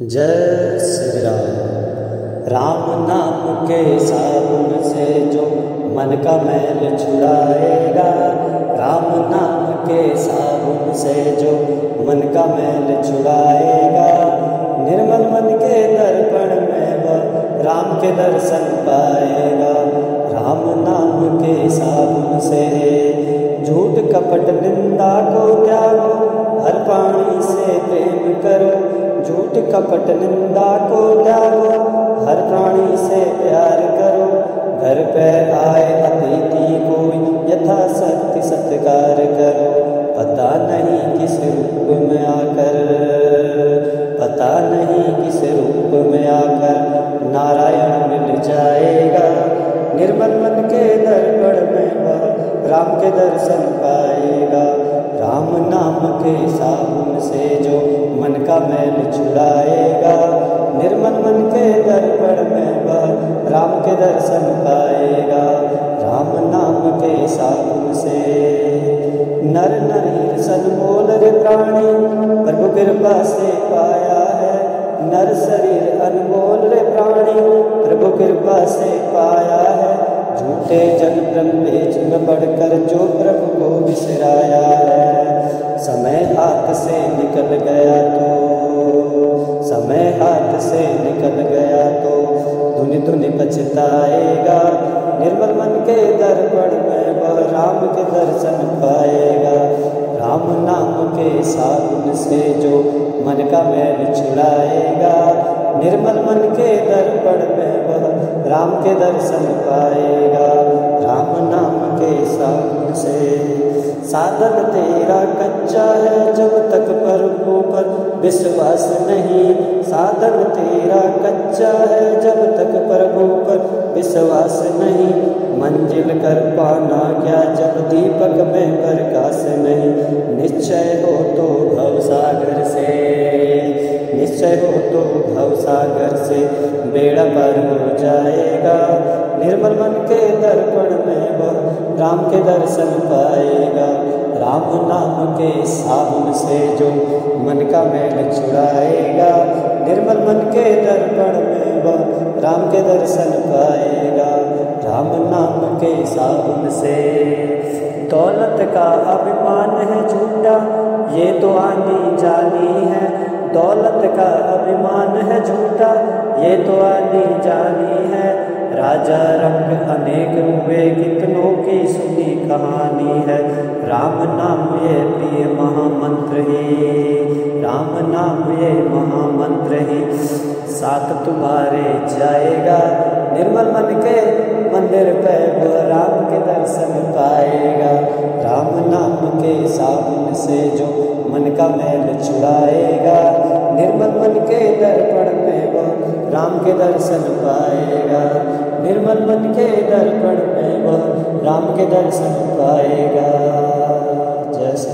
جے شری رام رام نام کے سابن سے جو من کا میل چھڑائے گا رام نام کے سابن سے جو من کا میل چھڑائے گا نرمل من کے درپن میں وہ رام کے درشن پائے گا رام نام کے سابن سے جھوٹ کپٹ نندا کو کیا ہر پانی سے پریم کرو جھوٹ کپٹ نندا کو ڈالو ہر پرانی سے پیار کرو گھر پہ آئے ابھی کوئی یتھا ستیہ ستکار کرو پتہ نہیں کس روپ میں آ کر پتہ نہیں کس روپ میں آ کر نارائن مل جائے گا نرمن من کے درگڑ میں با رام کے درشن پائے گا رام نام کے سامن سے جو کا میل چھڑائے گا۔ نرمن من کے در پر میں بار رام کے درشن پائے گا۔ رام نام کے ساتھ سے۔ نر نری سن بول پرانی، پربھو کرپا سے پایا ہے۔ نر سریر انمول رے پرانی، پربھو کرپا سے پایا ہے۔ جھوٹے جن پرم بیچ میں بڑھ کر جو پربھو کو بسرایا ہے۔ سمے ہاتھ سے نکل گیا تو میں ہاتھ سے نکل گیا تو دھن پچھتا آئے گا نرمل من کے درپن میں وہ رام کے درشن پائے گا رام نام کے ساتھ سے جو من کا میل چھڑائے گا نرمل من کے درپن میں وہ رام کے درشن پائے گا رام نام کے ساتھ سے سادن تیرا کن وشواس نہیں سادن تیرا کچا ہے جب تک پربھو پر بسواس نہیں منزل کر پانا کیا جب دیپک میں برکاس نہیں نشچے ہو تو بھو ساگر سے بیڑا پار ہو جائے گا۔ نرمل من کے درپن میں وہ رام کے درشن پائے گا۔ رام نام کے ساون سے جو من کا میل چھڑائے گا۔ نرمل من کے درپن میں وہ رام کے درشن پائے گا۔ رام نام کے ساون سے دولت کا ابھیمان ہے جھوٹا یہ تو آنی دولت کا ابھیمان ہے جھوٹا، یہ تو آنی جانی ہے۔ راجہ رنگ انیک ہوئے، کتنوں کی سنی کہانی ہے۔ رام نام یہ پی مہا منتر ہی۔ رام نام یہ مہا منتر ہی۔ ساتھ تمہارے جائے گا۔ نرمل من کے مندر پہ وہ رام کے کے در پائے گا نرمل بن کے در میں وہ رام کے در پائے گا جیسے